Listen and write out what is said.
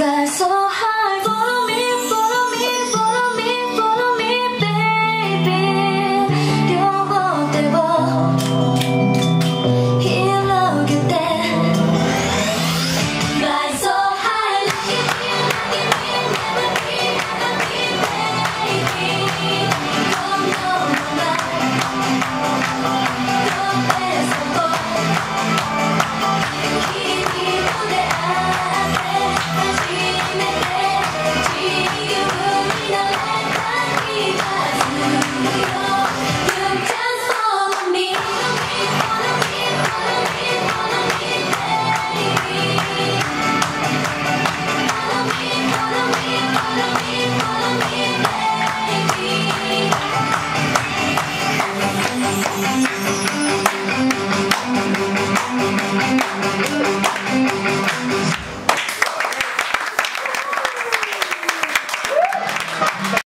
fly so high